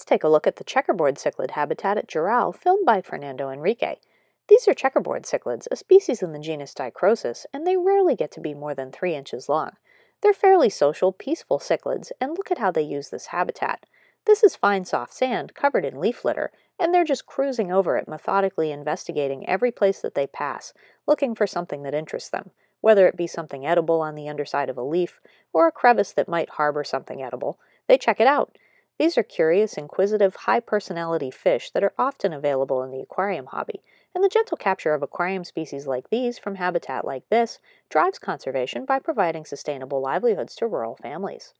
Let's take a look at the checkerboard cichlid habitat at Jirau, filmed by Fernando Enrique. These are checkerboard cichlids, a species in the genus Dicrossus, and they rarely get to be more than 3 inches long. They're fairly social, peaceful cichlids, and look at how they use this habitat. This is fine soft sand covered in leaf litter, and they're just cruising over it, methodically investigating every place that they pass, looking for something that interests them, whether it be something edible on the underside of a leaf or a crevice that might harbor something edible. They check it out. These are curious, inquisitive, high personality fish that are often available in the aquarium hobby, and the gentle capture of aquarium species like these from habitat like this drives conservation by providing sustainable livelihoods to rural families.